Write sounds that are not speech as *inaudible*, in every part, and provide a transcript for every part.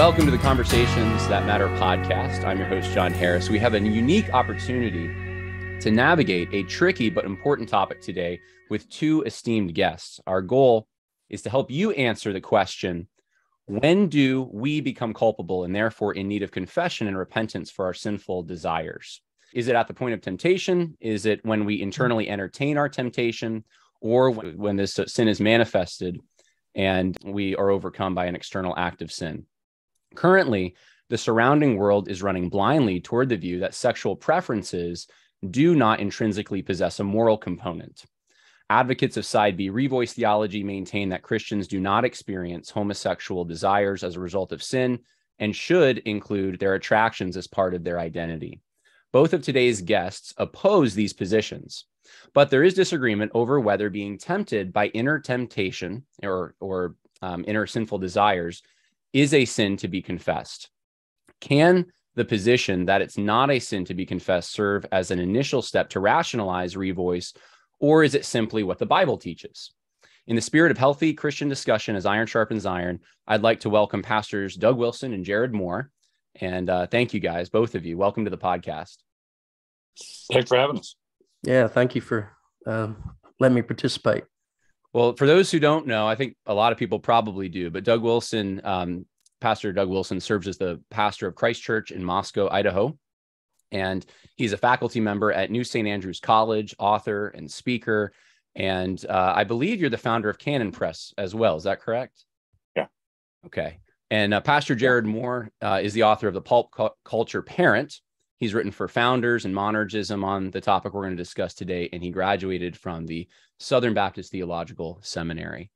Welcome to the Conversations That Matter podcast. I'm your host, Jon Harris. We have a unique opportunity to navigate a tricky but important topic today with two esteemed guests. Our goal is to help you answer the question when do we become culpable and therefore in need of confession and repentance for our sinful desires? Is it at the point of temptation? Is it when we internally entertain our temptation? Or when this sin is manifested and we are overcome by an external act of sin? Currently, the surrounding world is running blindly toward the view that sexual preferences do not intrinsically possess a moral component. Advocates of side B revoice theology maintain that Christians do not experience homosexual desires as a result of sin and should include their attractions as part of their identity. Both of today's guests oppose these positions, but there is disagreement over whether being tempted by inner temptation or, or um, inner sinful desires is a sin to be confessed. Can the position that it's not a sin to be confessed serve as an initial step to rationalize revoice or is it simply what the Bible teaches? In the spirit of healthy Christian discussion as iron sharpens iron, I'd like to welcome pastors Doug Wilson and Jared Moore. And uh, thank you guys, both of you. Welcome to the podcast. Thanks for having us. Yeah, thank you for um, letting me participate. Well, for those who don't know, I think a lot of people probably do, but Doug Wilson, um, Pastor Doug Wilson, serves as the pastor of Christ Church in Moscow, Idaho and he's a faculty member at New St. Andrews College, author and speaker. And uh, I believe you're the founder of Canon Press as well. Is that correct? Yeah. Okay. And uh, Pastor Jared Moore uh, is the author of The Pop Culture Parent. He's written for founders and monergism on the topic we're going to discuss today. And he graduated from the Southern Baptist Theological Seminary.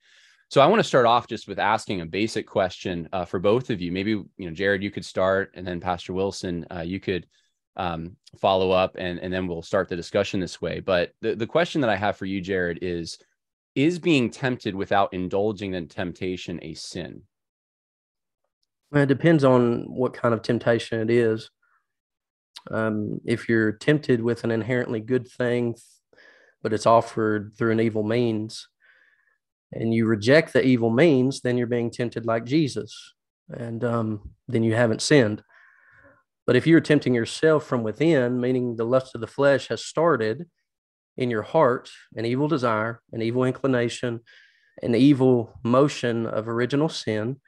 So I want to start off just with asking a basic question uh, for both of you. Maybe, you know, Jared, you could start, and then Pastor Wilson, uh, you could um, follow up and, and then we'll start the discussion this way. But the, the question that I have for you, Jared, is Is being tempted without indulging in temptation a sin? Well, it depends on what kind of temptation it is. Um, if you're tempted with an inherently good thing, but it's offered through an evil means, and you reject the evil means, then you're being tempted like Jesus, and um, then you haven't sinned. But if you're tempting yourself from within, meaning the lust of the flesh has started in your heart, an evil desire, an evil inclination, an evil motion of original sin,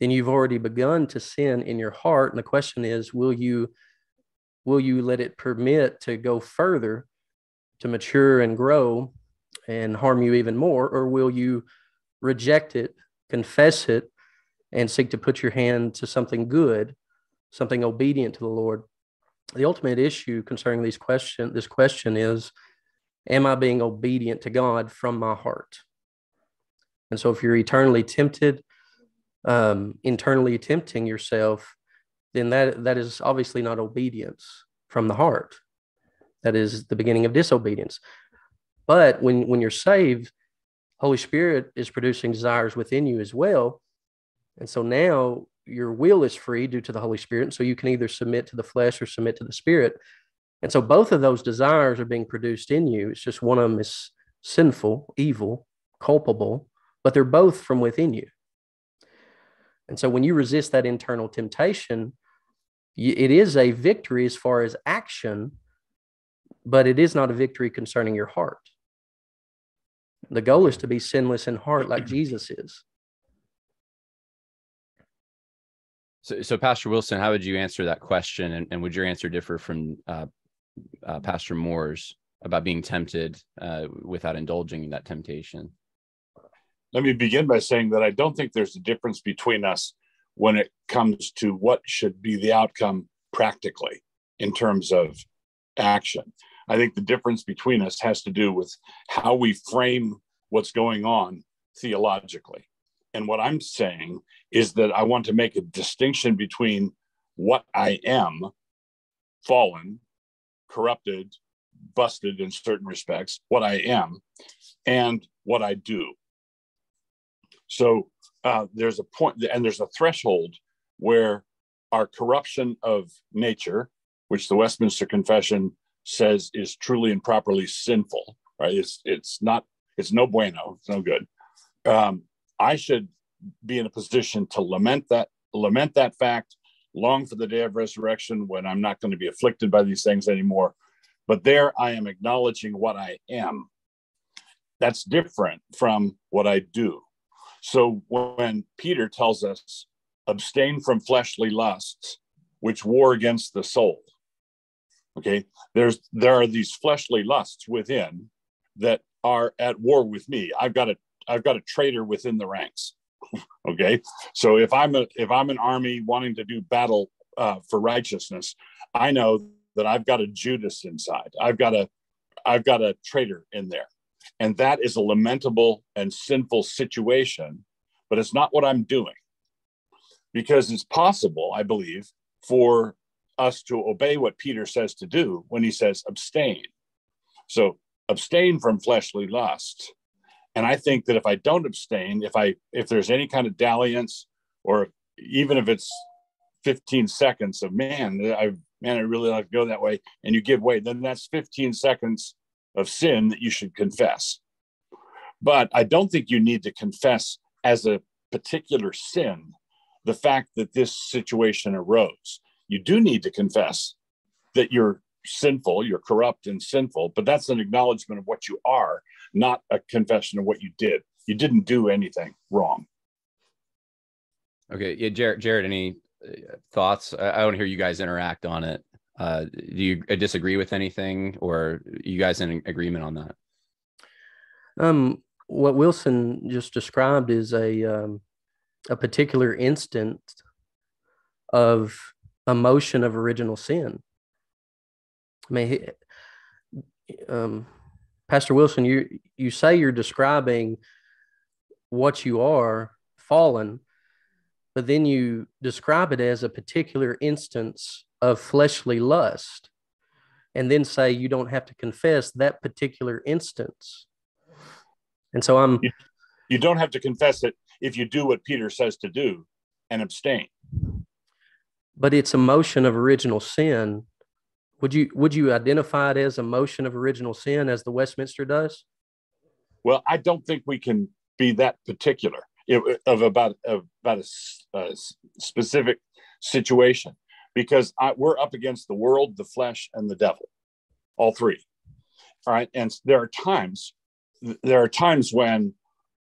then you've already begun to sin in your heart. And the question is, will you will you let it permit to go further to mature and grow and harm you even more, or will you reject it, confess it, and seek to put your hand to something good something obedient to the Lord. The ultimate issue concerning these question, this question is, am I being obedient to God from my heart? And so if you're eternally tempted, um, internally tempting yourself, then that, that is obviously not obedience from the heart. That is the beginning of disobedience. But when, when you're saved, Holy Spirit is producing desires within you as well. And so now your will is free due to the Holy Spirit. And so you can either submit to the flesh or submit to the Spirit. And so both of those desires are being produced in you. It's just one of them is sinful, evil, culpable, but they're both from within you. And so when you resist that internal temptation, it is a victory as far as action, but it is not a victory concerning your heart. The goal is to be sinless in heart like *clears throat* Jesus is. So, so Pastor Wilson, how would you answer that question? And, and would your answer differ from uh, uh, Pastor Moore's about being tempted uh, without indulging in that temptation? Let me begin by saying that I don't think there's a difference between us when it comes to what should be the outcome practically in terms of action. I think the difference between us has to do with how we frame what's going on theologically. And what I'm saying is that I want to make a distinction between what I am, fallen, corrupted, busted in certain respects, what I am, and what I do. So uh, there's a point, and there's a threshold where our corruption of nature, which the Westminster Confession says is truly and properly sinful, right? It's it's not it's no bueno, it's no good. Um, I should be in a position to lament that lament that fact, long for the day of resurrection when I'm not going to be afflicted by these things anymore. But there I am acknowledging what I am. That's different from what I do. So when Peter tells us, abstain from fleshly lusts, which war against the soul. Okay, there's there are these fleshly lusts within that are at war with me. I've got a I've got a traitor within the ranks. *laughs* okay, so if I'm a if I'm an army wanting to do battle uh, for righteousness, I know that I've got a Judas inside. I've got a I've got a traitor in there, and that is a lamentable and sinful situation. But it's not what I'm doing, because it's possible, I believe, for us to obey what Peter says to do when he says abstain. So abstain from fleshly lusts. And I think that if I don't abstain, if I if there's any kind of dalliance, or even if it's 15 seconds of man, I man, I really like to go that way, and you give way, then that's 15 seconds of sin that you should confess. But I don't think you need to confess as a particular sin the fact that this situation arose. You do need to confess that you're sinful, you're corrupt and sinful, but that's an acknowledgement of what you are, not a confession of what you did. You didn't do anything wrong. Okay. Yeah. Jared, Jared any uh, thoughts? I, I want to hear you guys interact on it. Uh, do you disagree with anything or you guys in agreement on that? Um, what Wilson just described is a, um, a particular instance of emotion of original sin. I mean, he, um, Pastor Wilson, you you say you're describing what you are fallen, but then you describe it as a particular instance of fleshly lust, and then say you don't have to confess that particular instance. And so I'm. You, you don't have to confess it if you do what Peter says to do and abstain. But it's a motion of original sin would you would you identify it as a motion of original sin as the Westminster does? Well, I don't think we can be that particular of about of about a, a specific situation because I, we're up against the world, the flesh, and the devil, all three. All right, and there are times there are times when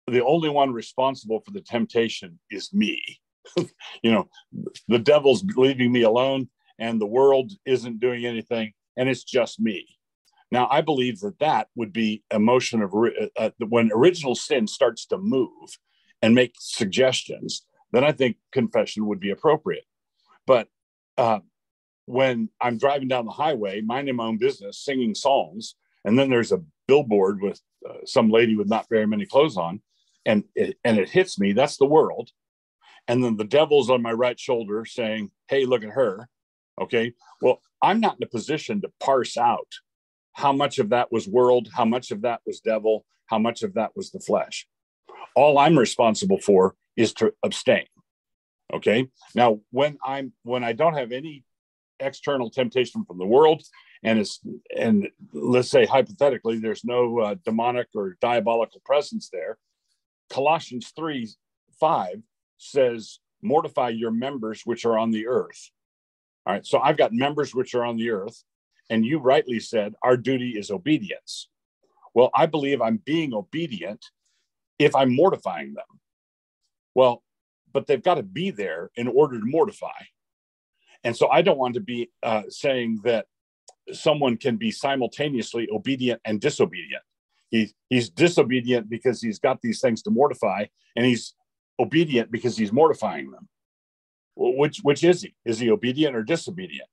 the only one responsible for the temptation is me. *laughs* you know, the devil's leaving me alone and the world isn't doing anything and it's just me. Now, I believe that that would be a motion of uh, uh, when original sin starts to move and make suggestions, then I think confession would be appropriate. But uh, when I'm driving down the highway, minding my own business, singing songs, and then there's a billboard with uh, some lady with not very many clothes on, and it, and it hits me, that's the world. And then the devil's on my right shoulder saying, Hey, look at her. Okay. Well, I'm not in a position to parse out how much of that was world, how much of that was devil, how much of that was the flesh. All I'm responsible for is to abstain. Okay. Now, when I'm when I don't have any external temptation from the world, and it's and let's say hypothetically there's no uh, demonic or diabolical presence there. Colossians three five says, "Mortify your members which are on the earth." All right. So I've got members which are on the earth. And you rightly said our duty is obedience. Well, I believe I'm being obedient if I'm mortifying them. Well, but they've got to be there in order to mortify. And so I don't want to be uh, saying that someone can be simultaneously obedient and disobedient. He, he's disobedient because he's got these things to mortify, and he's obedient because he's mortifying them which which is he? Is he obedient or disobedient?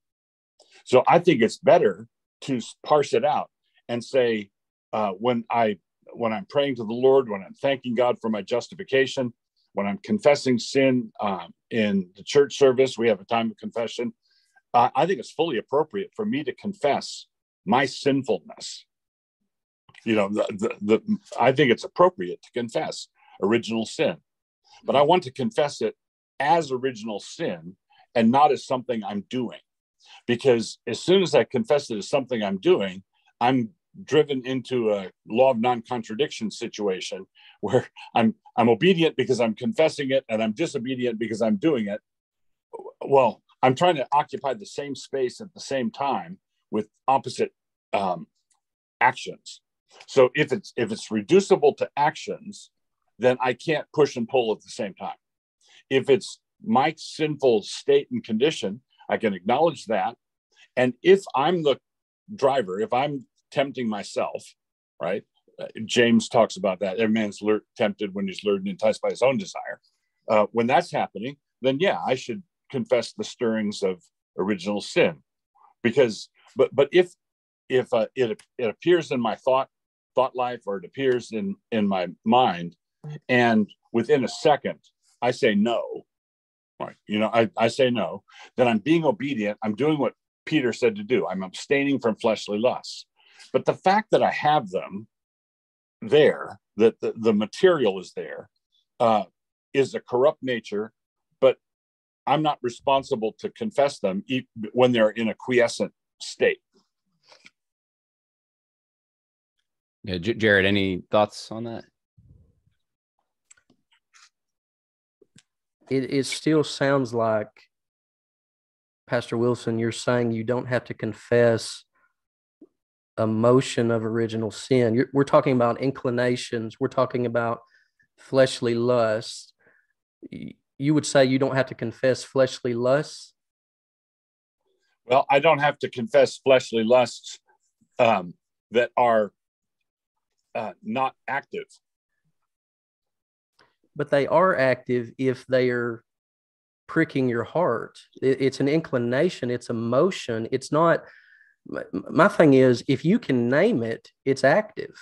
So I think it's better to parse it out and say uh, when I when I'm praying to the Lord, when I'm thanking God for my justification, when I'm confessing sin um, in the church service, we have a time of confession. Uh, I think it's fully appropriate for me to confess my sinfulness. You know, the, the, the I think it's appropriate to confess original sin, but I want to confess it as original sin and not as something I'm doing. Because as soon as I confess it as something I'm doing, I'm driven into a law of non-contradiction situation where I'm I'm obedient because I'm confessing it and I'm disobedient because I'm doing it well, I'm trying to occupy the same space at the same time with opposite um, actions. So if it's if it's reducible to actions, then I can't push and pull at the same time. If it's my sinful state and condition, I can acknowledge that. And if I'm the driver, if I'm tempting myself, right? Uh, James talks about that. Every man's lured, tempted when he's lured and enticed by his own desire. Uh, when that's happening, then yeah, I should confess the stirrings of original sin, because but but if if uh, it it appears in my thought thought life or it appears in in my mind, and within a second I say no, right? You know, I, I say no, then I'm being obedient. I'm doing what Peter said to do. I'm abstaining from fleshly lusts. But the fact that I have them there, that the, the material is there, uh, is a corrupt nature, but I'm not responsible to confess them when they're in a quiescent state. Yeah, J- Jared, any thoughts on that? It, it still sounds like, Pastor Wilson, you're saying you don't have to confess a motion of original sin. You're, we're talking about inclinations. We're talking about fleshly lusts. You would say you don't have to confess fleshly lusts. Well, I don't have to confess fleshly lusts um, that are uh, not active. But they are active if they are pricking your heart. It, it's an inclination, it's a motion. It's not my thing is if you can name it it's active.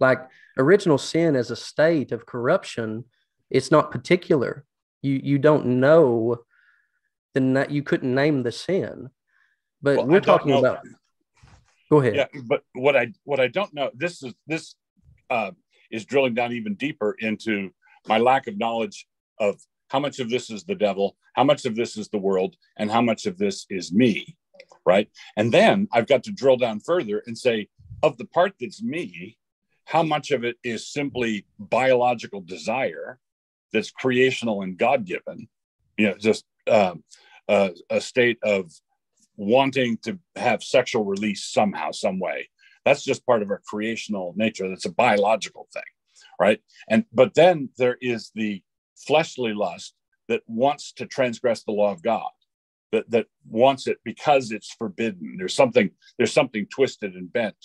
Like original sin as a state of corruption it's not particular. You you don't know the you couldn't name the sin. But well, we're talking know. about go ahead. Yeah but what i what i don't know this is this uh, is drilling down even deeper into my lack of knowledge of how much of this is the devil how much of this is the world and how much of this is me right? And then I've got to drill down further and say, of the part that's me, how much of it is simply biological desire that's creational and God given, you know, just uh, uh, a state of wanting to have sexual release somehow, some way. That's just part of our creational nature. That's a biological thing, right? And but then there is the fleshly lust that wants to transgress the law of God that that wants it because it's forbidden. There's something there's something twisted and bent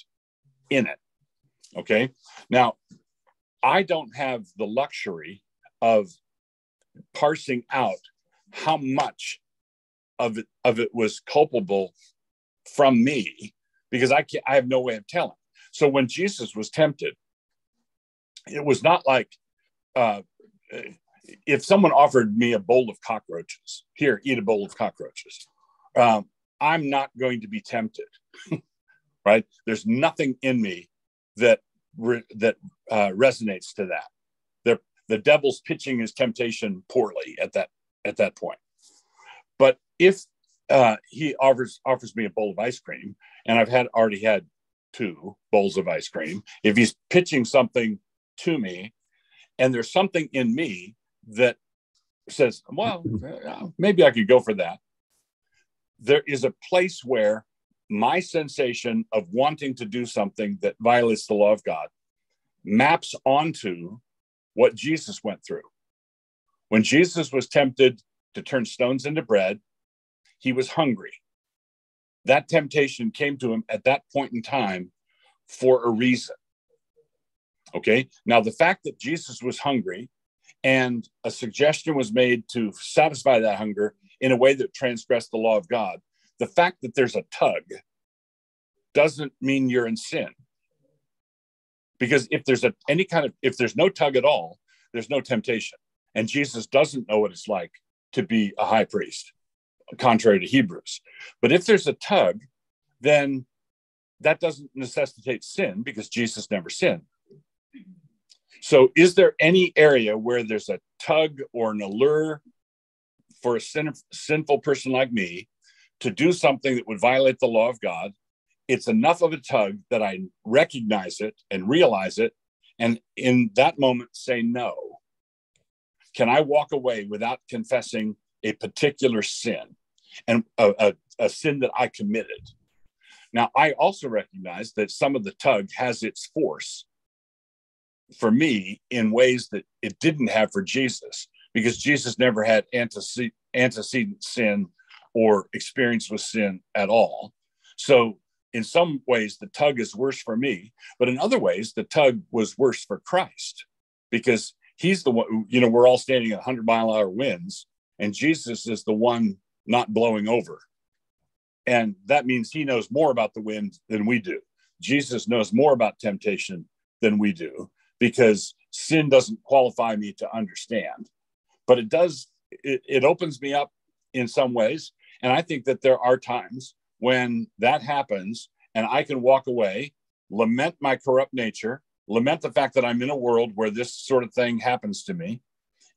in it. Okay. Now, I don't have the luxury of parsing out how much of it of it was culpable from me because I can I have no way of telling. So when Jesus was tempted, it was not like uh, if someone offered me a bowl of cockroaches, here, eat a bowl of cockroaches, um, I'm not going to be tempted, *laughs* right? There's nothing in me that re- that uh, resonates to that. The the devil's pitching his temptation poorly at that at that point. But if uh, he offers offers me a bowl of ice cream, and I've had already had two bowls of ice cream, if he's pitching something to me, and there's something in me that says, well, maybe I could go for that. There is a place where my sensation of wanting to do something that violates the law of God maps onto what Jesus went through. When Jesus was tempted to turn stones into bread, he was hungry. That temptation came to him at that point in time for a reason. Okay. Now, the fact that Jesus was hungry and a suggestion was made to satisfy that hunger in a way that transgressed the law of God. The fact that there's a tug doesn't mean you're in sin. Because if there's a, any kind of, if there's no tug at all, there's no temptation. And Jesus doesn't know what it's like to be a high priest, contrary to Hebrews. But if there's a tug, then that doesn't necessitate sin because Jesus never sinned. So, is there any area where there's a tug or an allure for a sin- sinful person like me to do something that would violate the law of God? It's enough of a tug that I recognize it and realize it, and in that moment say no. Can I walk away without confessing a particular sin and a, a, a sin that I committed. Now, I also recognize that some of the tug has its force for me in ways that it didn't have for Jesus, because Jesus never had antecedent, antecedent sin or experience with sin at all. So, in some ways, the tug is worse for me, but in other ways, the tug was worse for Christ because he's the one, you know, we're all standing at 100 mile hour winds, and Jesus is the one not blowing over. And that means he knows more about the wind than we do. Jesus knows more about temptation than we do because sin doesn't qualify me to understand. But it does, it, it opens me up in some ways. And I think that there are times when that happens and I can walk away, lament my corrupt nature, lament the fact that I'm in a world where this sort of thing happens to me,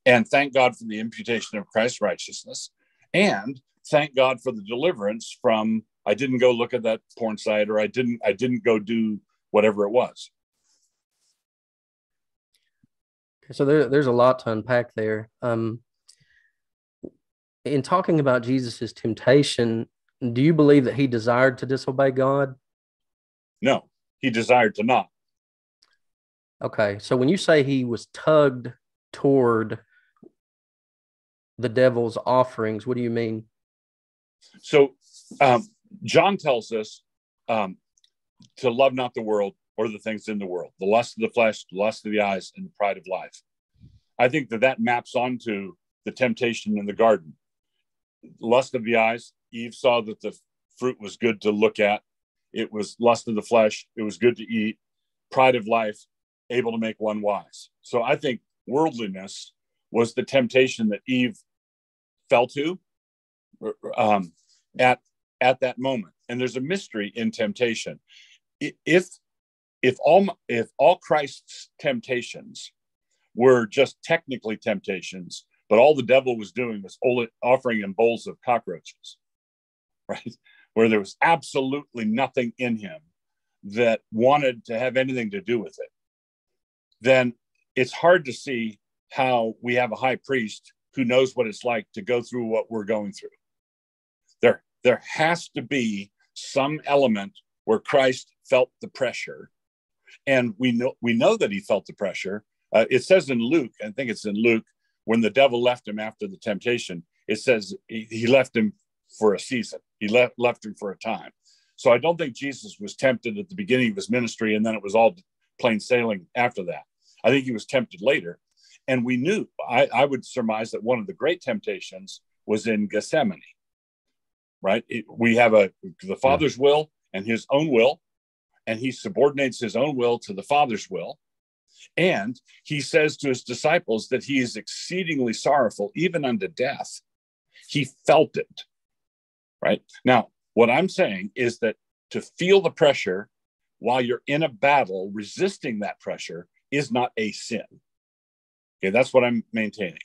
and thank God for the imputation of Christ's righteousness, and thank God for the deliverance from I didn't go look at that porn site or I didn't I didn't go do whatever it was. So there, there's a lot to unpack there. Um, in talking about Jesus's temptation, do you believe that he desired to disobey God? No, he desired to not. Okay, so when you say he was tugged toward the devil's offerings, what do you mean? So um, John tells us um, to love not the world or the things in the world, the lust of the flesh, the lust of the eyes, and the pride of life. I think that that maps onto the temptation in the garden. Lust of the eyes, Eve saw that the fruit was good to look at. It was lust of the flesh, it was good to eat. Pride of life, able to make one wise. So I think worldliness was the temptation that Eve fell to um, at at that moment. And there's a mystery in temptation. If if all if all Christ's temptations were just technically temptations, but all the devil was doing was offering him bowls of cockroaches, *laughs* right? Where there was absolutely nothing in him that wanted to have anything to do with it, then it's hard to see how we have a high priest who knows what it's like to go through what we're going through. There, there has to be some element where Christ felt the pressure. And we know we know that he felt the pressure. Uh, it says in Luke, I think it's in Luke, when the devil left him after the temptation, it says he, he left him for a season. He left left him for a time. So I don't think Jesus was tempted at the beginning of his ministry and then it was all plain sailing after that. I think he was tempted later. And we knew, I, I would surmise that one of the great temptations was in Gethsemane right? It, we have a the Father's will and his own will, and he subordinates his own will to the Father's will. And he says to his disciples that he is exceedingly sorrowful, even unto death. He felt it, right? Now, what I'm saying is that to feel the pressure while you're in a battle, resisting that pressure is not a sin. Okay, that's what I'm maintaining.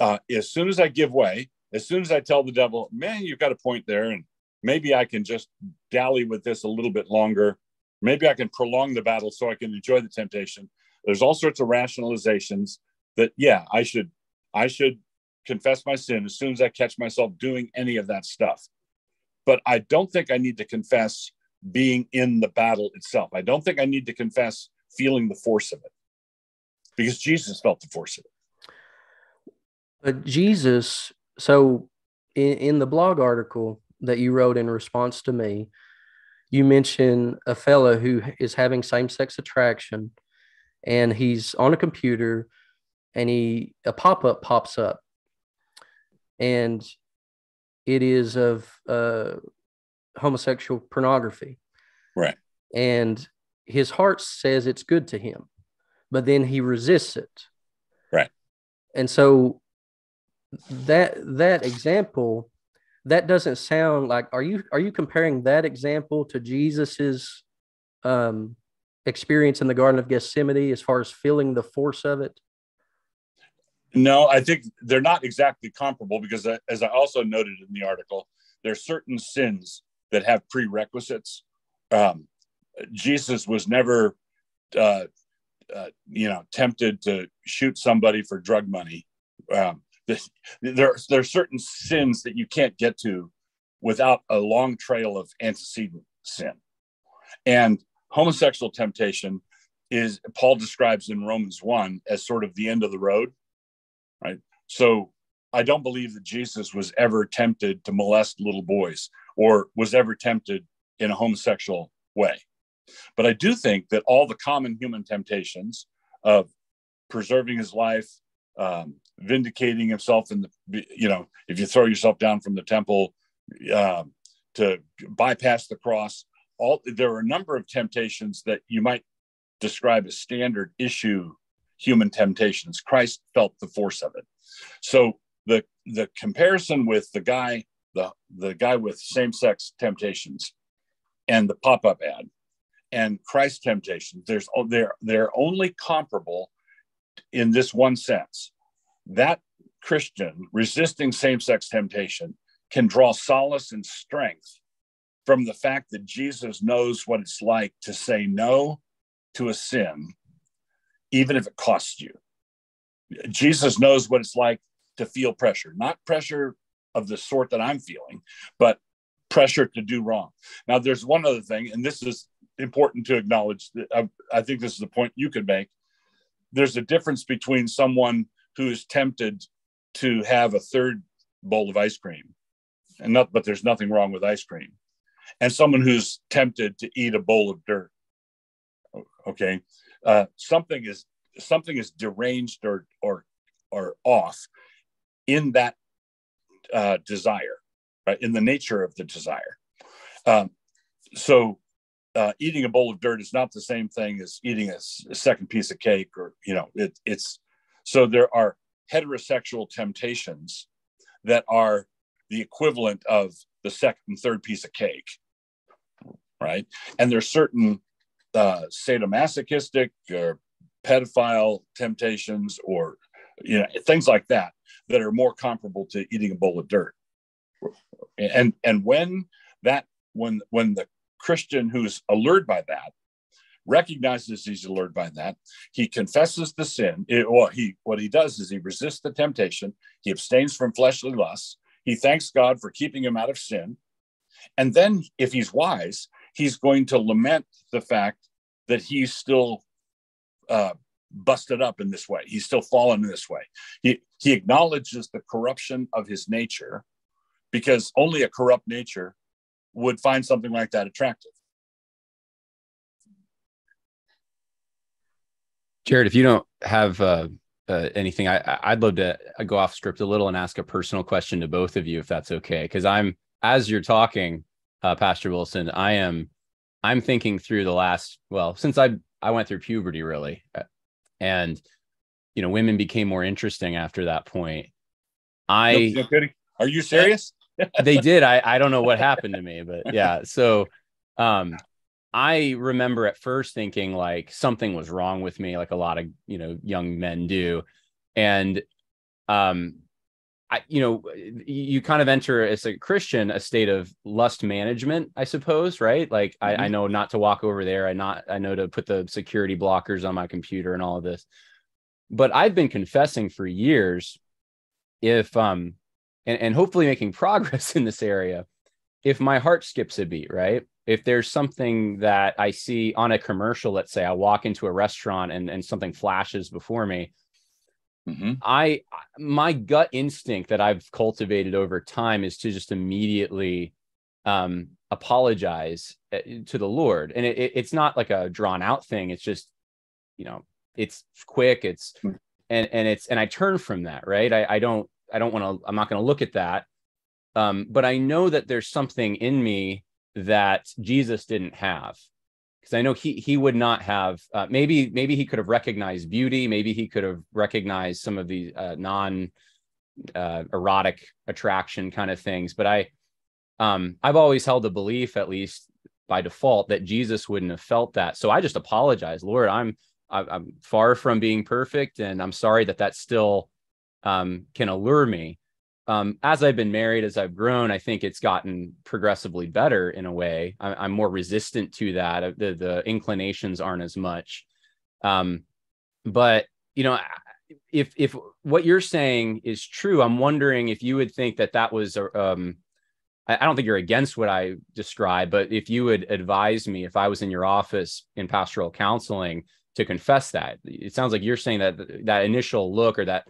Uh, as soon as I give way, as soon as I tell the devil, man, you've got a point there, and maybe I can just dally with this a little bit longer. Maybe I can prolong the battle so I can enjoy the temptation. There's all sorts of rationalizations that, yeah, I should, I should confess my sin as soon as I catch myself doing any of that stuff. But I don't think I need to confess being in the battle itself. I don't think I need to confess feeling the force of it because Jesus felt the force of it. But Jesus so in, in the blog article that you wrote in response to me, you mentioned a fellow who is having same sex attraction and he's on a computer and he a pop-up pops up. And it is of uh, homosexual pornography. Right. And his heart says it's good to him but then he resists it. Right. And so that that example that doesn't sound like are you are you comparing that example to jesus's um experience in the garden of gethsemane as far as feeling the force of it? No i think they're not exactly comparable because as i also noted in the article there are certain sins that have prerequisites. Um, jesus was never uh, uh, you know tempted to shoot somebody for drug money. Um, there, there are certain sins that you can't get to without a long trail of antecedent sin. And homosexual temptation is, Paul describes in Romans 1 as sort of the end of the road, right? So I don't believe that Jesus was ever tempted to molest little boys or was ever tempted in a homosexual way. But I do think that all the common human temptations of preserving his life, um, vindicating himself in the, you know, if you throw yourself down from the temple, uh, to bypass the cross, all there are a number of temptations that you might describe as standard issue human temptations. Christ felt the force of it. So the the comparison with the guy the the guy with same sex temptations and the pop up ad and Christ temptations there's they're they're only comparable in this one sense that Christian resisting same sex temptation can draw solace and strength from the fact that Jesus knows what it's like to say no to a sin, even if it costs you. Jesus knows what it's like to feel pressure, not pressure of the sort that I'm feeling, but pressure to do wrong. Now, there's one other thing, and this is important to acknowledge. That I, I think this is the point you could make. There's a difference between someone who is tempted to have a third bowl of ice cream, and not, but there's nothing wrong with ice cream, and someone who's tempted to eat a bowl of dirt. Okay, uh, something is something is deranged or or or off in that uh, desire, right? In the nature of the desire. Um, so uh, eating a bowl of dirt is not the same thing as eating a, a second piece of cake or you know it, it's so there are heterosexual temptations that are the equivalent of the second and third piece of cake right? And there's certain uh, sadomasochistic or pedophile temptations or you know things like that that are more comparable to eating a bowl of dirt. And and when that when when the christian who's allured by that recognizes he's allured by that he confesses the sin it, well he what he does is he resists the temptation he abstains from fleshly lusts he thanks god for keeping him out of sin and then if he's wise he's going to lament the fact that he's still uh, busted up in this way. He's still fallen in this way. He, he acknowledges the corruption of his nature because only a corrupt nature would find something like that attractive. Jared, if you don't have uh, uh, anything, I, I'd love to go off script a little and ask a personal question to both of you, if that's okay. Because I'm, as you're talking, uh, Pastor Wilson, I am, I'm thinking through the last, well, since I I went through puberty really, uh, and you know women became more interesting after that point. I no, no are you serious? They did. I i don't know what happened to me but yeah. So um i remember at first thinking like something was wrong with me like a lot of you know young men do and um I, you know, you kind of enter as a Christian a state of lust management, I suppose, right? Like mm-hmm. I, I, know not to walk over there. I not I know to put the security blockers on my computer and all of this. But I've been confessing for years, if um, and, and hopefully making *laughs* progress in this area. If my heart skips a beat, right? If there's something that I see on a commercial, let's say I walk into a restaurant and, and something flashes before me, Mm-hmm. I my gut instinct that I've cultivated over time is to just immediately um, apologize eh, to the Lord, and it, it, it's not like a drawn out thing. It's just you know it's quick. It's mm. and and it's and I turn from that. Right. I, I don't I don't want to. I'm not going to look at that. Um, but I know that there's something in me that Jesus didn't have because I know he he would not have uh, maybe maybe he could have recognized beauty, maybe he could have recognized some of the uh, non uh, erotic attraction kind of things. But I um, I've always held the belief, at least by default, that Jesus wouldn't have felt that. So I just apologize, Lord. I'm I'm far from being perfect, and I'm sorry that that still um, can allure me um, as I've been married, as I've grown, I think it's gotten progressively better in a way. I, am more resistant to that. Uh, the, the inclinations aren't as much. Um, but you know, if if what you're saying is true, I'm wondering if you would think that that was um I don't think you're against what I describe, but if you would advise me if I was in your office in pastoral counseling to confess that, it sounds like you're saying that that initial look or that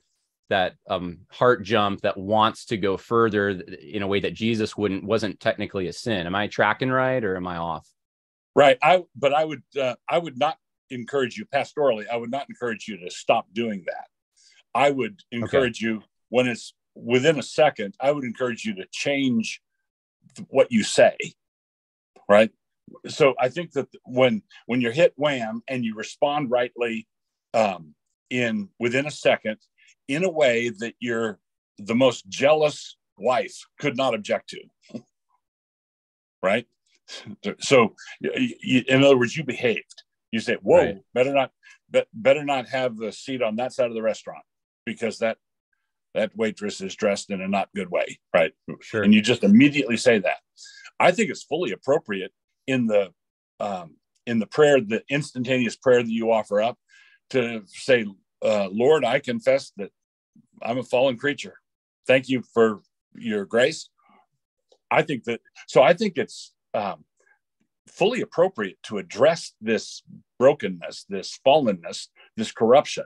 that um, heart jump that wants to go further in a way that Jesus wouldn't wasn't technically a sin. Am I tracking right or am I off? Right. I but I would uh, I would not encourage you pastorally. I would not encourage you to stop doing that. I would encourage okay. you when it's within a second. I would encourage you to change what you say. Right. So I think that when when you're hit wham and you respond rightly um, in within a second, in a way that your the most jealous wife could not object to. *laughs* right. So, in other words, you behaved. You say, "Whoa, right. better not, be, better not have the seat on that side of the restaurant because that that waitress is dressed in a not good way." Right. Sure. And you just immediately say that. I think it's fully appropriate in the um, in the prayer, the instantaneous prayer that you offer up, to say, uh, "Lord, I confess that I'm a fallen creature. Thank you for your grace." I think that so. I think it's um, fully appropriate to address this brokenness, this fallenness, this corruption.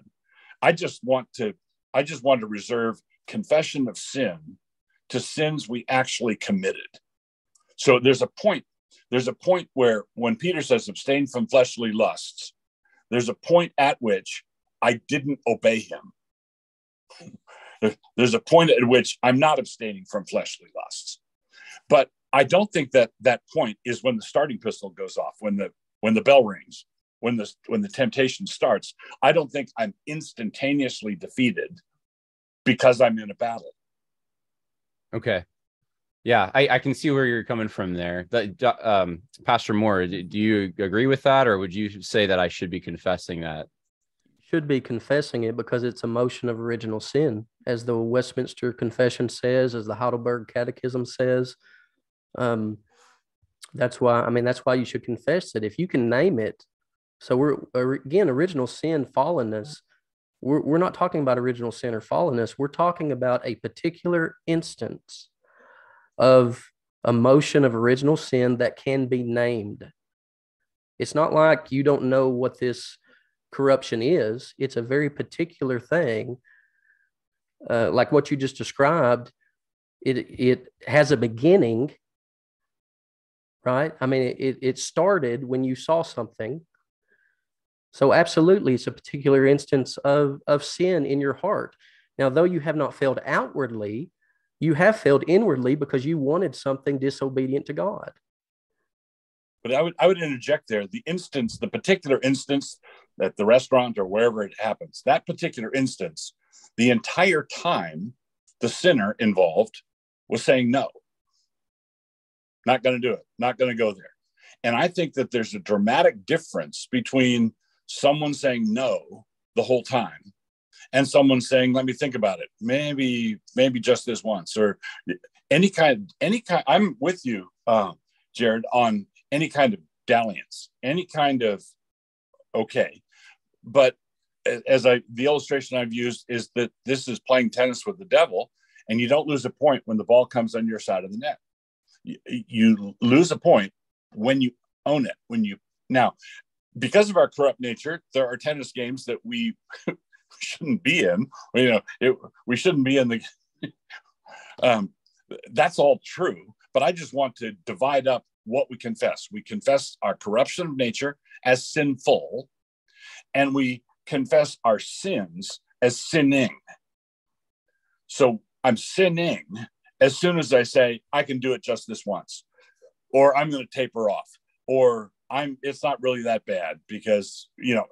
I just want to, I just want to reserve confession of sin to sins we actually committed. So there's a point, there's a point where when Peter says abstain from fleshly lusts, there's a point at which I didn't obey him. There's a point at which I'm not abstaining from fleshly lusts. But I don't think that that point is when the starting pistol goes off, when the when the bell rings, when the when the temptation starts. I don't think I'm instantaneously defeated because I'm in a battle. Okay. Yeah, I, I can see where you're coming from there. um, Pastor Moore, do you agree with that, or would you say that I should be confessing that? Should be confessing it because it's a motion of original sin, as the Westminster Confession says, as the Heidelberg Catechism says. Um, that's why I mean that's why you should confess it if you can name it. So we're again original sin, fallenness. We're we're not talking about original sin or fallenness. We're talking about a particular instance of a motion of original sin that can be named. It's not like you don't know what this corruption is. It's a very particular thing, uh, like what you just described. It it has a beginning right? I mean, it, it started when you saw something. So, absolutely, it's a particular instance of, of sin in your heart. Now, though you have not failed outwardly, you have failed inwardly because you wanted something disobedient to God. But I would, I would interject there the instance, the particular instance at the restaurant or wherever it happens, that particular instance, the entire time the sinner involved was saying no. Not going to do it. Not going to go there. And I think that there's a dramatic difference between someone saying no the whole time and someone saying, let me think about it. Maybe, maybe just this once or any kind, any kind. I'm with you, uh, Jared, on any kind of dalliance, any kind of, okay. But as I, the illustration I've used is that this is playing tennis with the devil and you don't lose a point when the ball comes on your side of the net you, lose a point when you own it. When you now, because of our corrupt nature, there are tennis games that we *laughs* shouldn't be in. You know, it, we shouldn't be in the. *laughs* um, that's all true, but I just want to divide up what we confess. We confess our corruption of nature as sinful, and we confess our sins as sinning. So I'm sinning as soon as I say I can do it just this once, or I'm going to taper off, or I'm it's not really that bad because you know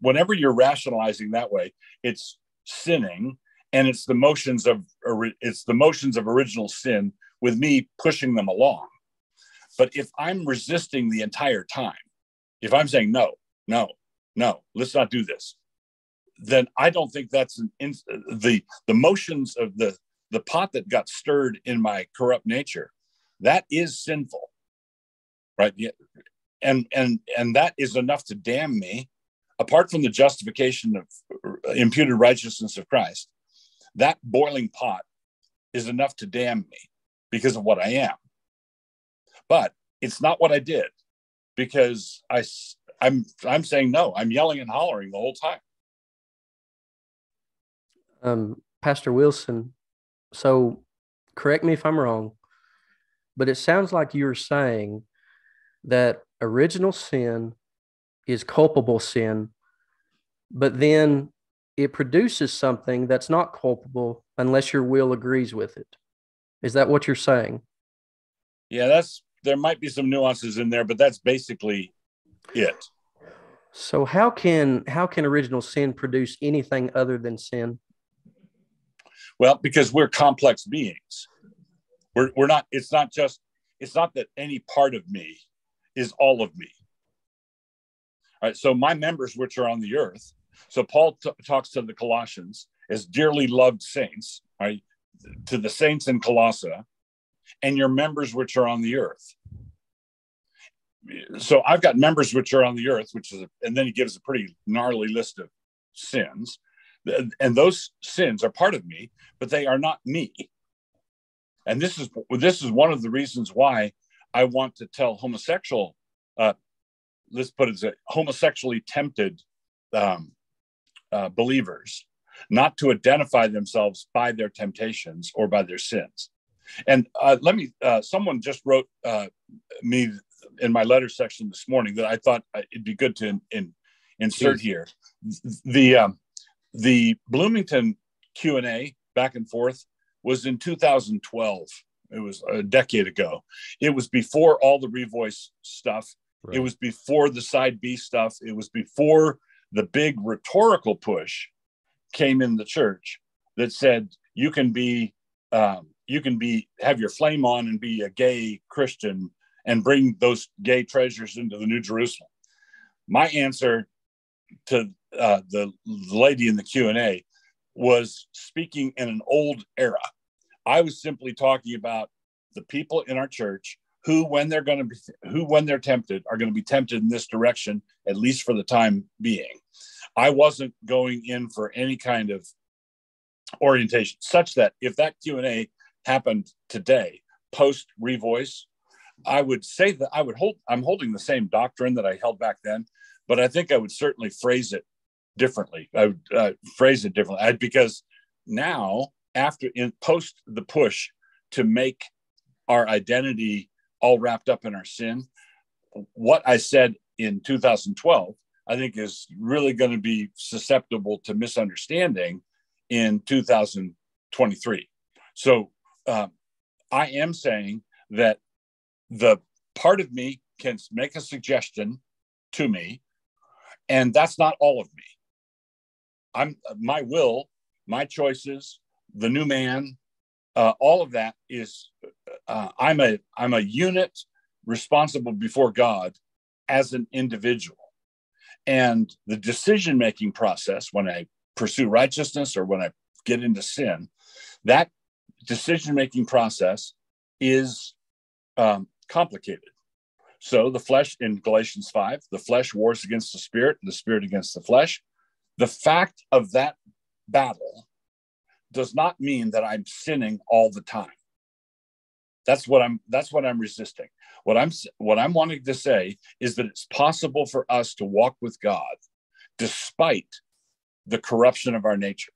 whenever you're rationalizing that way, it's sinning and it's the motions of it's the motions of original sin with me pushing them along. But if I'm resisting the entire time, if I'm saying no, no, no, let's not do this, then I don't think that's an in, the the motions of the the pot that got stirred in my corrupt nature that is sinful right and and and that is enough to damn me apart from the justification of uh, imputed righteousness of Christ, that boiling pot is enough to damn me because of what I am. But it's not what I did because I I'm I'm saying no. I'm yelling and hollering the whole time. Um, Pastor Wilson, so correct me if I'm wrong, but it sounds like you're saying that original sin is culpable sin, but then it produces something that's not culpable unless your will agrees with it. Is that what you're saying? Yeah, that's there might be some nuances in there, but that's basically it. So how can how can original sin produce anything other than sin? Well, because we're complex beings. We're we're not it's not just it's not that any part of me is all of me. All right, so my members which are on the earth. So Paul t- talks to the Colossians as dearly loved saints, right? To the saints in Colossae, and your members which are on the earth. So I've got members which are on the earth, which is, a, and then he gives a pretty gnarly list of sins. And those sins are part of me, but they are not me. And this is this is one of the reasons why I want to tell homosexual, uh, let's put it as homosexually tempted um, uh, believers not to identify themselves by their temptations or by their sins. And uh, let me, uh, someone just wrote uh, me in my letter section this morning that I thought it'd be good to in, in, insert Please. here. The um, the Bloomington Q and A back and forth was in 2012. It was a decade ago. It was before all the revoice stuff. Right. It was before the side B stuff. It was before the big rhetorical push came in the church that said you can be um, you can be have your flame on and be a gay Christian and bring those gay treasures into the New Jerusalem. My answer to uh, the lady in the Q and A was speaking in an old era. I was simply talking about the people in our church who, when they're going to be, who, when they're tempted, are going to be tempted in this direction, at least for the time being. I wasn't going in for any kind of orientation, such that if that Q and A happened today, post revoice, I would say that I would hold. I'm holding the same doctrine that I held back then, but I think I would certainly phrase it differently. I would uh, phrase it differently I, because now, after in post the push to make our identity all wrapped up in our sin, what I said in 2012, I think is really going to be susceptible to misunderstanding in 2023. So um, I am saying that the part of me can make a suggestion to me, and that's not all of me. I'm my will, my choices, the new man, uh, all of that is uh, I'm a I'm a unit responsible before God as an individual, and the decision making process when I pursue righteousness or when I get into sin, that decision making process is um, complicated. So the flesh in Galatians 5, the flesh wars against the spirit, and the spirit against the flesh. The fact of that battle does not mean that I'm sinning all the time. That's what I'm that's what I'm resisting. What I'm what I'm wanting to say is that it's possible for us to walk with God despite the corruption of our nature.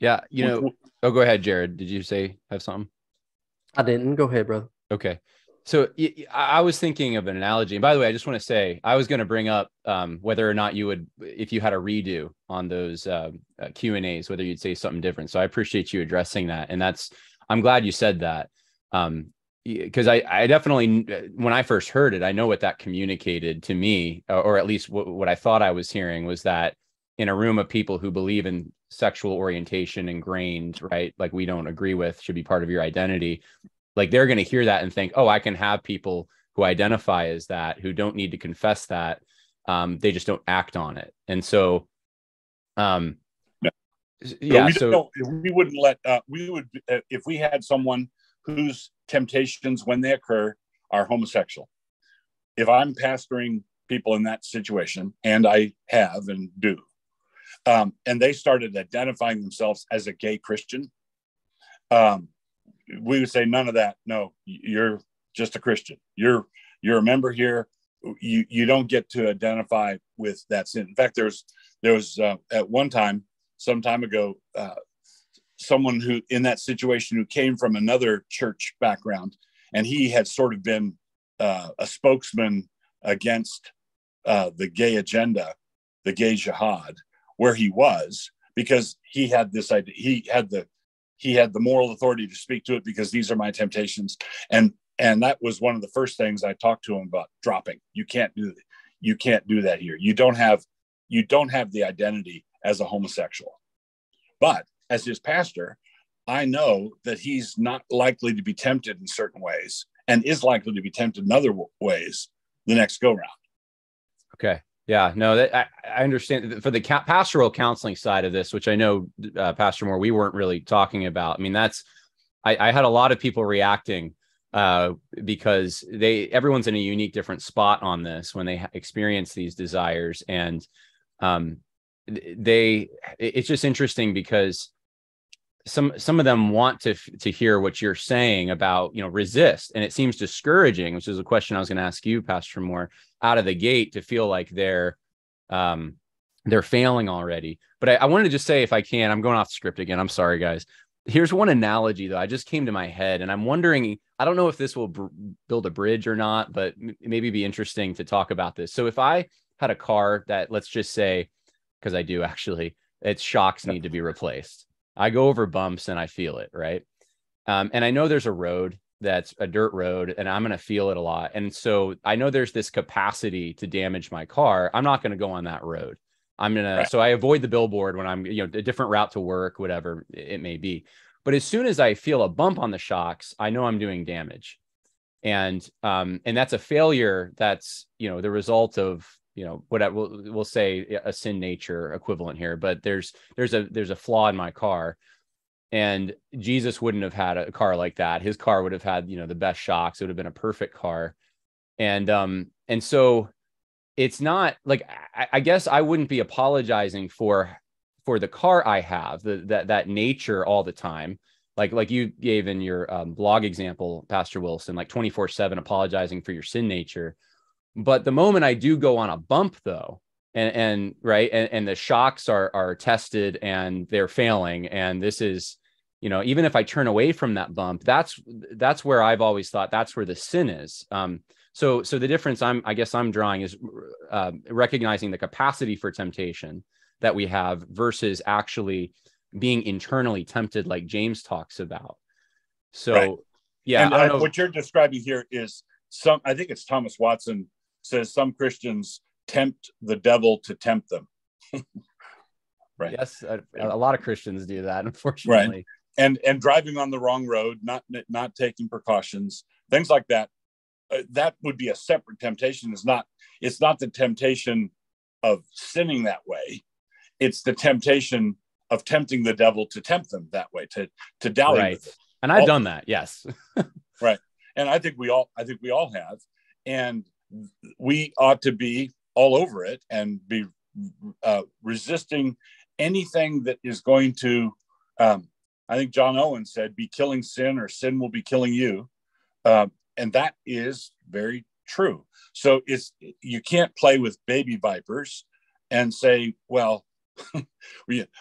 Yeah, you know. Oh, go ahead, Jared. Did you say have something? I didn't. Go ahead, brother. Okay. So I was thinking of an analogy. And by the way, I just want to say I was going to bring up um, whether or not you would, if you had a redo on those uh, uh, Q and A's, whether you'd say something different. So I appreciate you addressing that, and that's I'm glad you said that because um, I, I definitely when I first heard it, I know what that communicated to me, or at least what, what I thought I was hearing was that in a room of people who believe in sexual orientation ingrained, right? Like we don't agree with should be part of your identity. Like they're going to hear that and think, oh, I can have people who identify as that, who don't need to confess that. Um, they just don't act on it. And so, um, yeah, we so we wouldn't let, uh, we would, uh, if we had someone whose temptations when they occur are homosexual. If I'm pastoring people in that situation, and I have and do. Um, and they started identifying themselves as a gay Christian. Um, we would say none of that. No, you're just a Christian. You're you're a member here. You you don't get to identify with that sin. In fact, there's there was uh, at one time, some time ago, uh, someone who in that situation who came from another church background, and he had sort of been uh, a spokesman against uh, the gay agenda, the gay jihad, where he was because he had this idea. He had the he had the moral authority to speak to it because these are my temptations, and and that was one of the first things I talked to him about dropping. You can't do that. You can't do that here. You don't have you don't have the identity as a homosexual. But as his pastor, I know that he's not likely to be tempted in certain ways and is likely to be tempted in other ways the next go round. Okay. Yeah, no, that, I, I understand for the ca- pastoral counseling side of this, which I know, uh, Pastor Moore, we weren't really talking about. I mean, that's, I, I had a lot of people reacting uh, because they, everyone's in a unique, different spot on this when they experience these desires. And um, they, it's just interesting because some some of them want to to hear what you're saying about you know resist and it seems discouraging which is a question i was going to ask you pastor moore out of the gate to feel like they're um they're failing already. But I, I wanted to just say if i can i'm going off script again i'm sorry guys. Here's one analogy though i just came to my head and i'm wondering i don't know if this will br- build a bridge or not but m- maybe be interesting to talk about this. So if i had a car that let's just say because i do actually its shocks need to be replaced I go over bumps and I feel it, right? Um, and I know there's a road that's a dirt road and I'm going to feel it a lot. And so I know there's this capacity to damage my car. I'm not going to go on that road. I'm going right. to, so I avoid the billboard when I'm, you know, a different route to work, whatever it may be. But as soon as I feel a bump on the shocks, I know I'm doing damage. And, um, and that's a failure. That's, you know, the result of you know whatever we'll, we'll say a sin nature equivalent here but there's there's a there's a flaw in my car. And jesus wouldn't have had a car like that. His car would have had you know the best shocks. It would have been a perfect car. And um and so it's not like I, I guess i wouldn't be apologizing for for the car i have the, that that nature all the time. Like like you gave in your um, blog example pastor wilson like 24 7 apologizing for your sin nature but the moment I do go on a bump, though, and, and right, and, and the shocks are are tested and they're failing, and this is, you know, even if I turn away from that bump, that's that's where I've always thought that's where the sin is. Um, so so the difference I'm I guess I'm drawing is uh, recognizing the capacity for temptation that we have versus actually being internally tempted, like James talks about. So. Right. Yeah, and, uh, what you're describing here is some. I think it's Thomas Watson says some Christians tempt the devil to tempt them. *laughs* right. Yes, a, a, lot of Christians do that, *laughs* unfortunately. Right. And and driving on the wrong road, not not taking precautions, things like that. Uh, that would be a separate temptation. It's not. It's not the temptation of sinning that way. It's the temptation of tempting the devil to tempt them that way, to to dally right. with it. And I've all, done that. Yes. *laughs* right. And I think we all. I think we all have. And we ought to be all over it and be uh, resisting anything that is going to um, i think john owen said be killing sin or sin will be killing you. Uh, and that is very true. So it's you can't play with baby vipers and say well *laughs*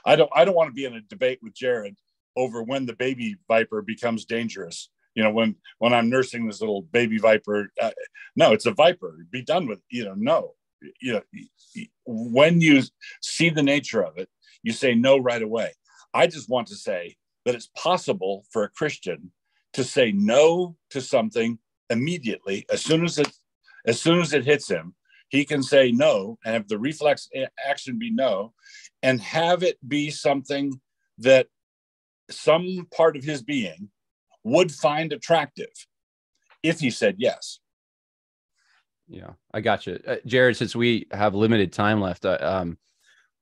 i don't i don't want to be in a debate with jared over when the baby viper becomes dangerous you know when when i'm nursing this little baby viper uh, no it's a viper. Be done with you know no. You know when you see the nature of it you say no right away. I just want to say that it's possible for a christian to say no to something immediately. As soon as it as soon as it hits him he can say no and have the reflex action be no and have it be something that some part of his being would find attractive if he said yes. Yeah, I got you, uh, Jared. Since we have limited time left, uh, um,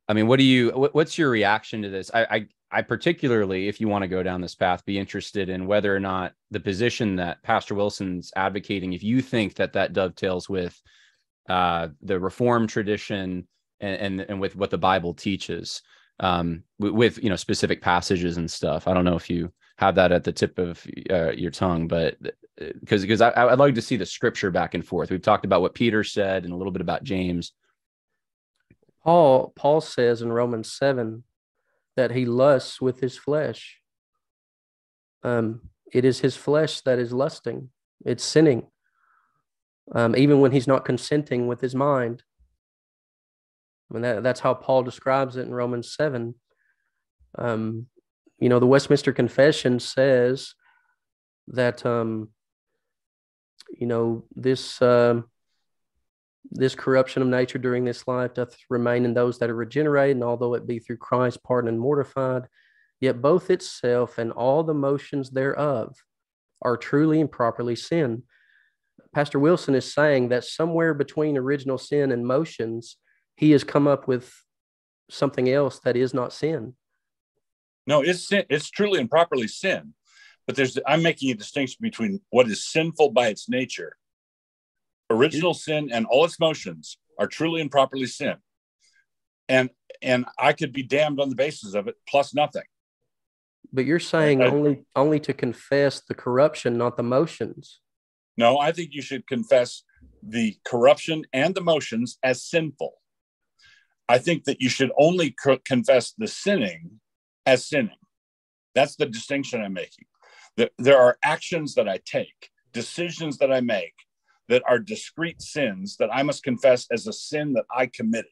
I mean, what do you? What, what's your reaction to this? I, I, I particularly, if you want to go down this path, be interested in whether or not the position that Pastor Wilson's advocating, if you think that that dovetails with uh, the Reform tradition and, and, and with what the Bible teaches um, with, with, you know specific passages and stuff. I don't know if you have that at the tip of uh, your tongue, but because uh, because I, would like to see the scripture back and forth. We've talked about what Peter said and a little bit about James. Paul Paul says in Romans seven that he lusts with his flesh. Um, it is his flesh that is lusting. It's sinning. Um, even when he's not consenting with his mind. I mean, that, that's how Paul describes it in Romans 7. Um, you know, the Westminster Confession says that, um, you know, this, uh, this corruption of nature during this life doth remain in those that are regenerated, and although it be through Christ pardoned and mortified, yet both itself and all the motions thereof are truly and properly sin. Pastor Wilson is saying that somewhere between original sin and motions, he has come up with something else that is not sin. No, it's sin. It's truly and properly sin. But there's I'm making a distinction between what is sinful by its nature. Original sin and all its motions are truly and properly sin. And and I could be damned on the basis of it plus nothing. But you're saying I, only only to confess the corruption, not the motions. No, I think you should confess the corruption and the motions as sinful. I think that you should only co- confess the sinning as sinning. That's the distinction I'm making. There are actions that I take, decisions that I make that are discrete sins that I must confess as a sin that I committed.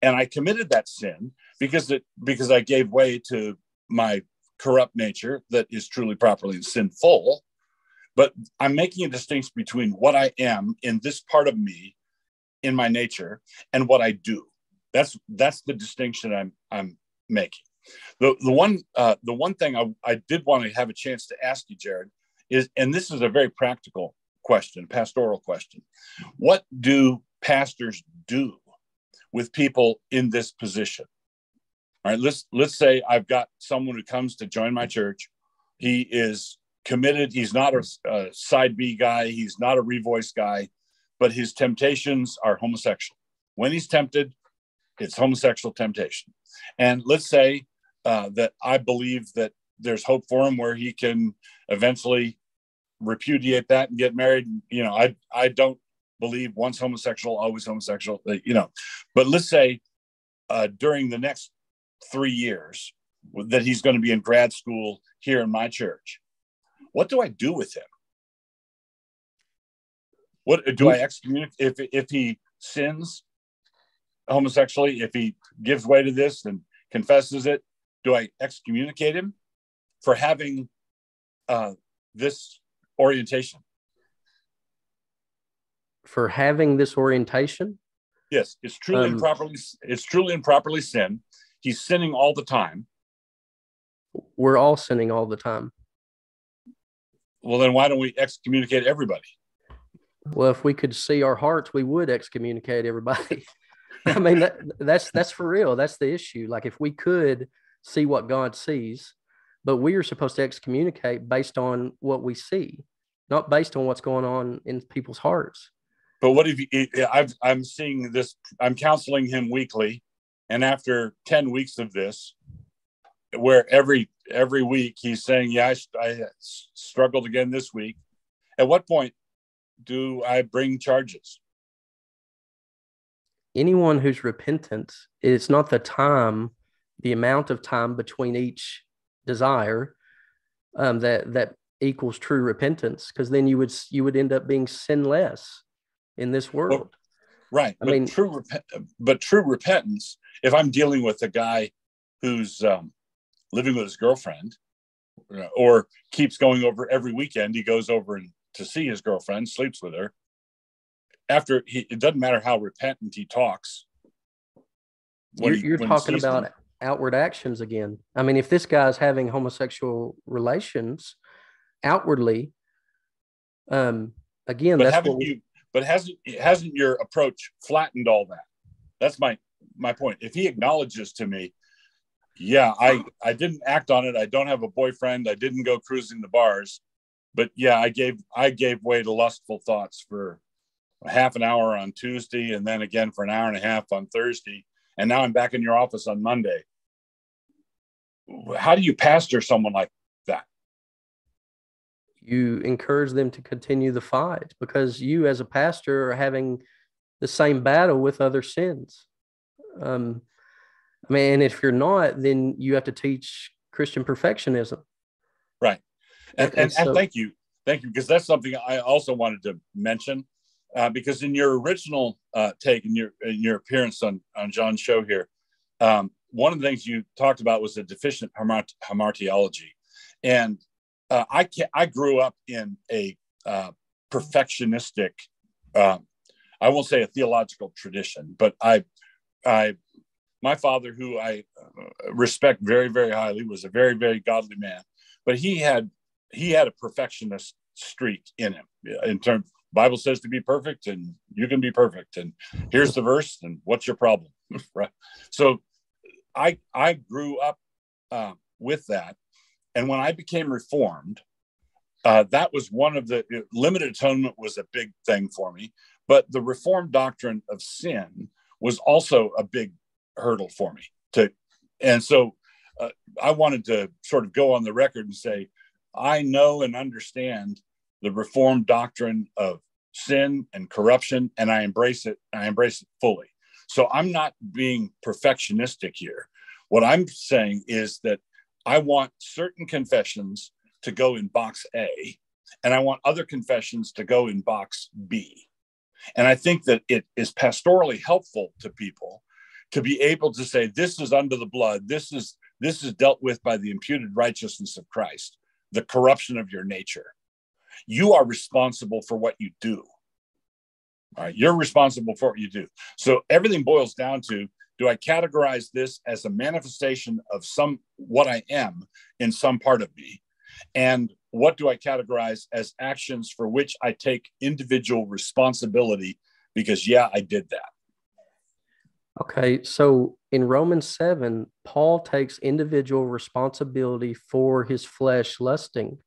And I committed that sin because it because I gave way to my corrupt nature that is truly properly sinful. But I'm making a distinction between what I am in this part of me in my nature and what I do. That's that's the distinction I'm I'm making. The the one uh, the one thing I, I did want to have a chance to ask you, Jared, is and this is a very practical question, pastoral question. What do pastors do with people in this position? All right, let's let's say I've got someone who comes to join my church. He is committed. He's not a, a side B guy. He's not a revoice guy but his temptations are homosexual. When he's tempted, it's homosexual temptation. And let's say uh, that I believe that there's hope for him where he can eventually repudiate that and get married. You know, I I don't believe once homosexual, always homosexual. You know, but let's say uh, during the next three years that he's going to be in grad school here in my church. What do I do with him? What do I excommunicate if if he sins homosexually? If he gives way to this and confesses it, do I excommunicate him for having uh, this orientation? For having this orientation? Yes, it's truly um, improperly. It's truly improperly sin. He's sinning all the time. We're all sinning all the time. Well, then why don't we excommunicate everybody? Well, if we could see our hearts, we would excommunicate everybody. *laughs* *laughs* I mean, that, that's that's for real. That's the issue. Like if we could see what God sees, but we are supposed to excommunicate based on what we see, not based on what's going on in people's hearts. But what if you, I've, I'm seeing this? I'm counseling him weekly, and after ten weeks of this, where every every week he's saying, "Yeah, I, I struggled again this week." At what point do I bring charges? Anyone who's repentant, it's not the time, the amount of time between each desire um, that that equals true repentance, because then you would you would end up being sinless in this world. Well, right. I but mean, true rep- but true repentance. If I'm dealing with a guy who's um, living with his girlfriend, or keeps going over every weekend, he goes over and to see his girlfriend, sleeps with her. After he, it doesn't matter how repentant he talks. You're, he, you're talking about them. outward actions again. I mean, if this guy's having homosexual relations outwardly, um, again, but that's haven't what you, but hasn't hasn't your approach flattened all that? That's my my point. If he acknowledges to me, yeah, I I didn't act on it. I don't have a boyfriend. I didn't go cruising the bars but yeah, I gave I gave way to lustful thoughts for half an hour on Tuesday and then again for an hour and a half on Thursday. And now I'm back in your office on Monday. How do you pastor someone like that? You encourage them to continue the fight because you, as a pastor, are having the same battle with other sins. Um, I mean, if you're not, then you have to teach Christian perfectionism. Right. And, and, and, so, and thank you. Thank you. Because that's something I also wanted to mention uh, because in your original uh, take in your in your appearance on on Jon's show here, um, one of the things you talked about was the deficient hamartiology, and uh, I can, I grew up in a uh, perfectionistic, um, I won't say a theological tradition, but I I my father, who I uh, respect very very highly, was a very very godly man, but he had he had a perfectionist streak in him in terms Bible says to be perfect, and you can be perfect. And here's the verse, and what's your problem? *laughs* right. So, I I grew up uh, with that, and when I became reformed, uh, that was one of the limited atonement was a big thing for me. But the reformed doctrine of sin was also a big hurdle for me. To and so uh, I wanted to sort of go on the record and say I know and understand the reformed doctrine of sin and corruption, and I embrace it. I embrace it fully. So I'm not being perfectionistic here. What I'm saying is that I want certain confessions to go in box A, and I want other confessions to go in box B. And I think that it is pastorally helpful to people to be able to say, this is under the blood, this is this is dealt with by the imputed righteousness of Christ, the corruption of your nature you are responsible for what you do. All right, you're responsible for what you do. So everything boils down to do I categorize this as a manifestation of some what I am in some part of me? And what do I categorize as actions for which I take individual responsibility because, yeah, I did that. Okay, so in Romans 7, Paul takes individual responsibility for his flesh lusting.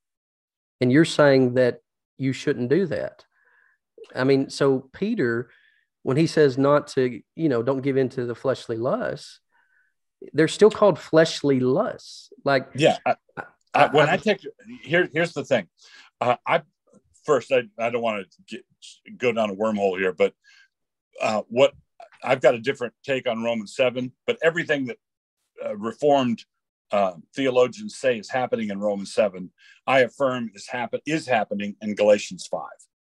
And you're saying that you shouldn't do that. I mean, so Peter, when he says not to, you know, don't give in to the fleshly lusts, they're still called fleshly lusts. Like, yeah. I, I, when I, I take here, here's the thing. Uh, I first, I, I don't want to go down a wormhole here, but uh, what I've got a different take on Romans seven, but everything that uh, Reformed uh, theologians say is happening in Romans 7, I affirm is happen is happening in Galatians 5.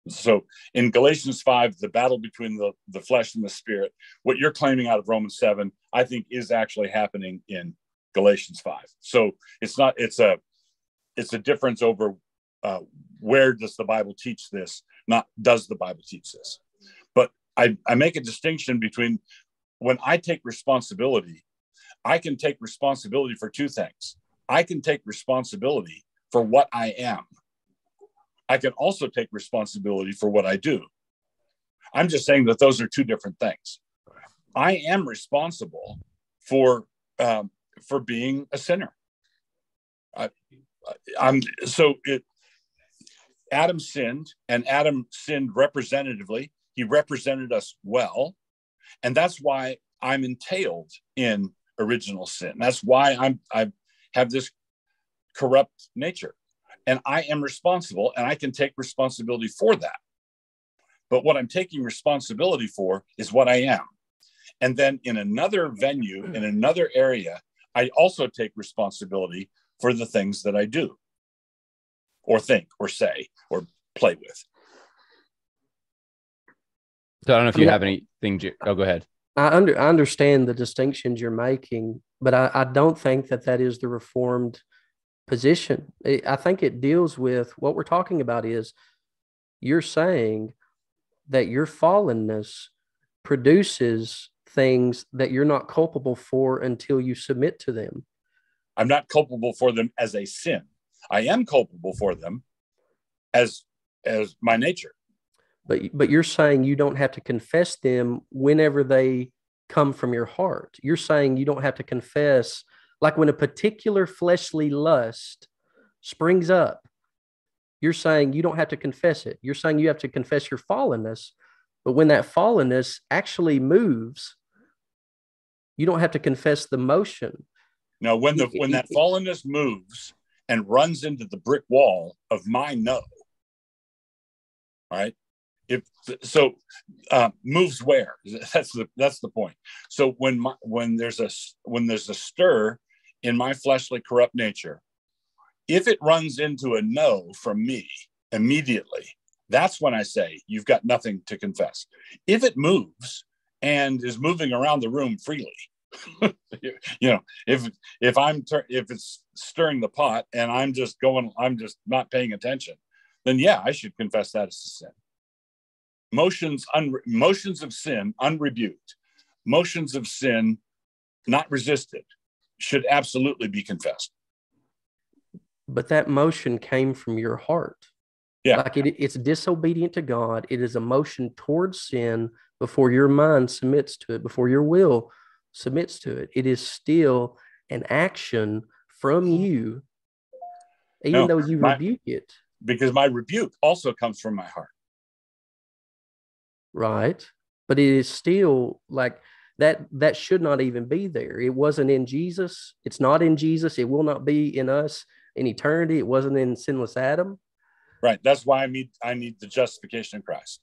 So in Galatians 5, the battle between the, the flesh and the spirit, what you're claiming out of Romans 7, I think is actually happening in Galatians 5. So it's not, it's a it's a difference over uh, where does the Bible teach this, not does the Bible teach this. But I, I make a distinction between when I take responsibility I can take responsibility for two things. I can take responsibility for what I am. I can also take responsibility for what I do. I'm just saying that those are two different things. I am responsible for um, for being a sinner. I, I'm so it. Adam sinned, and Adam sinned representatively. He represented us well, and that's why I'm entailed in original sin. That's why I'm I have this corrupt nature. And I am responsible and I can take responsibility for that. But what I'm taking responsibility for is what I am. And then in another venue, in another area, I also take responsibility for the things that I do or think or say or play with. So I don't know if you have anything. Oh, go ahead. I, under, I understand the distinctions you're making, but I, I don't think that that is the reformed position. I think it deals with what we're talking about is you're saying that your fallenness produces things that you're not culpable for until you submit to them. I'm not culpable for them as a sin. I am culpable for them as as my nature but but you're saying you don't have to confess them whenever they come from your heart you're saying you don't have to confess like when a particular fleshly lust springs up you're saying you don't have to confess it you're saying you have to confess your fallenness But when that fallenness actually moves, you don't have to confess the motion. Now, when the when that fallenness moves and runs into the brick wall of my no, right? If so, uh, moves where? *laughs* That's the that's the point. So when my, when there's a when there's a stir in my fleshly corrupt nature, if it runs into a no from me immediately, that's when I say you've got nothing to confess. If it moves and is moving around the room freely, *laughs* you know, if if I'm ter- if it's stirring the pot and I'm just going, I'm just not paying attention, then yeah, I should confess that as a sin. Motions, un- motions of sin unrebuked, motions of sin not resisted, should absolutely be confessed. But that motion came from your heart. Yeah. Like it, it's disobedient to God. It is a motion towards sin before your mind submits to it, before your will submits to it. It is still an action from you, even no, though you my, rebuke it. Because my rebuke also comes from my heart. Right. But it is still like that that should not even be there. It wasn't in Jesus. It's not in Jesus. It will not be in us in eternity. It wasn't in sinless Adam. Right. That's why I need I need the justification in Christ.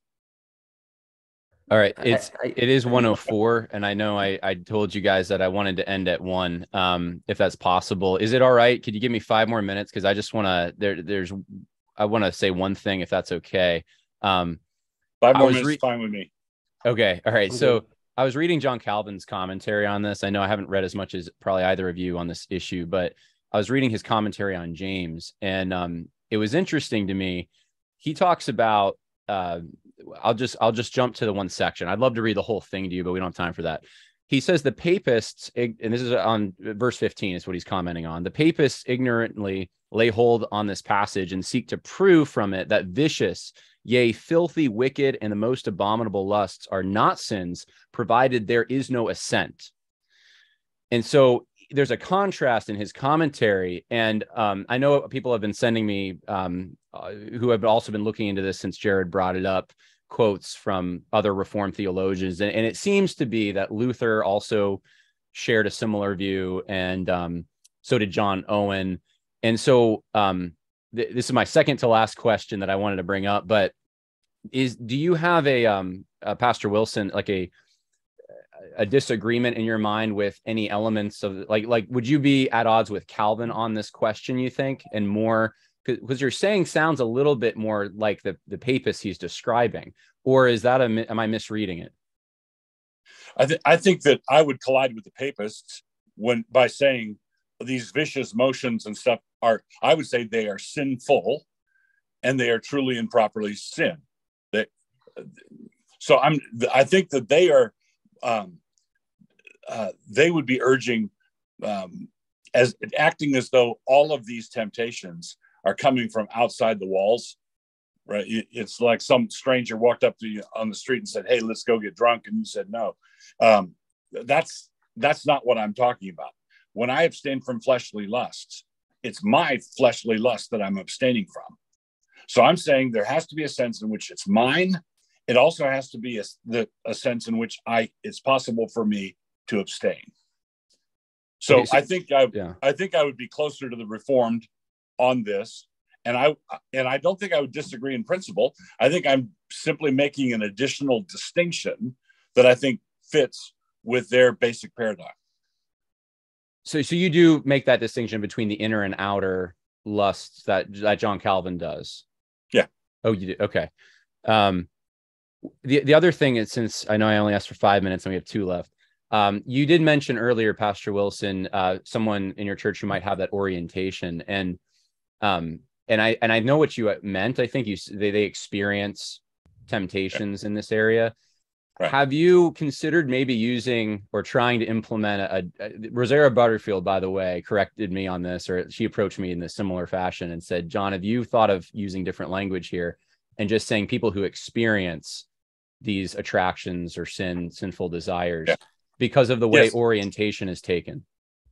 All right. It's I, I, it is 104. *laughs* And I know I, I told you guys that I wanted to end at one. Um, if that's possible. Is it all right? Could you give me five more minutes? Because I just want to there there's I want to say one thing if that's okay. Um five more minutes re- fine with me. Okay. All right. So I was reading John Calvin's commentary on this. I know I haven't read as much as probably either of you on this issue, but I was reading his commentary on James, and um, it was interesting to me. He talks about. Uh, I'll just I'll just jump to the one section. I'd love to read the whole thing to you, but we don't have time for that. He says the papists, and this is on verse 15, is what he's commenting on. The papists ignorantly lay hold on this passage and seek to prove from it that vicious Yea, filthy, wicked, and the most abominable lusts are not sins, provided there is no assent. And so there's a contrast in his commentary. And um, I know people have been sending me, um, uh, who have also been looking into this since Jared brought it up, quotes from other Reformed theologians. And, and it seems to be that Luther also shared a similar view, and um, so did John Owen. And so um, th- this is my second to last question that I wanted to bring up, but is do you have a um uh, Pastor Wilson like a a disagreement in your mind with any elements of like like would you be at odds with Calvin on this question you think and more because you're saying sounds a little bit more like the the papist he's describing or is that a am I misreading it? I, th- I think that I would collide with the papists when by saying these vicious motions and stuff are i would say they are sinful and they are truly and properly sin. That so i'm i think that they are um, uh, they would be urging um, as acting as though all of these temptations are coming from outside the walls right? It's like some stranger walked up to you on the street and said hey let's go get drunk. And you said no. Um, that's that's not what i'm talking about when I abstain from fleshly lusts, it's my fleshly lust that I'm abstaining from. So I'm saying there has to be a sense in which it's mine. It also has to be a, the, a sense in which I it's possible for me to abstain. So, I think I yeah. I think I would be closer to the reformed on this. And I and I don't think I would disagree in principle. I think I'm simply making an additional distinction that I think fits with their basic paradigm so so you do make that distinction between the inner and outer lusts that that John Calvin does. Yeah. Oh, you do. Okay. Um, the the other thing is since I know I only asked for five minutes and we have two left. Um, you did mention earlier, Pastor Wilson, uh, someone in your church who might have that orientation, and um, and I and I know what you meant. I think you they they experience temptations in this area. Right. Have you considered maybe using or trying to implement a, a, Rosaria Butterfield, by the way, corrected me on this, or she approached me in a similar fashion and said, Jon, have you thought of using different language here and just saying people who experience these attractions or sin, sinful desires yeah. because of the way yes. orientation is taken?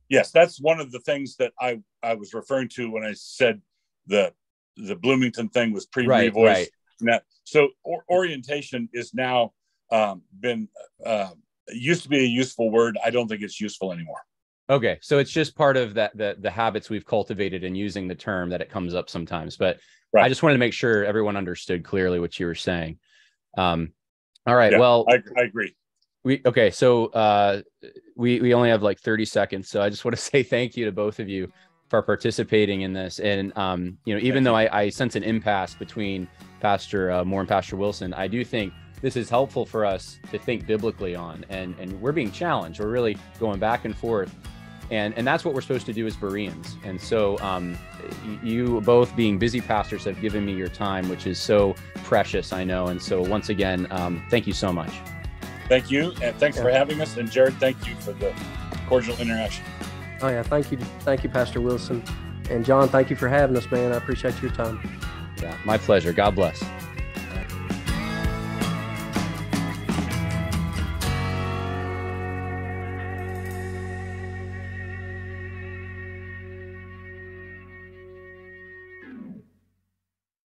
Yes, that's one of the things that I, I was referring to when I said the the Bloomington thing was pre-revoiced. Right, right. So or, orientation is now um, been uh, used to be a useful word. I don't think it's useful anymore. Okay, so it's just part of that the the habits we've cultivated in using the term that it comes up sometimes. But right. I just wanted to make sure everyone understood clearly what you were saying. Um, all right. Yeah, well, I, I agree. We okay. So uh, we we only have like thirty seconds, so I just *laughs* want to say thank you to both of you for participating in this. And um, you know, even though I, I, sense an impasse between Pastor uh, Moore and Pastor Wilson, I do think this is helpful for us to think biblically on, and and we're being challenged. We're really going back and forth and and that's what we're supposed to do as Bereans. And so, um, you both being busy pastors have given me your time, which is so precious, I know. And so, once again, um, thank you so much. Thank you, and thanks yeah. for having us. And Jared, thank you for the cordial interaction. Oh yeah, thank you, thank you, Pastor Wilson, and Jon. Thank you for having us, man. I appreciate your time. Yeah, my pleasure. God bless.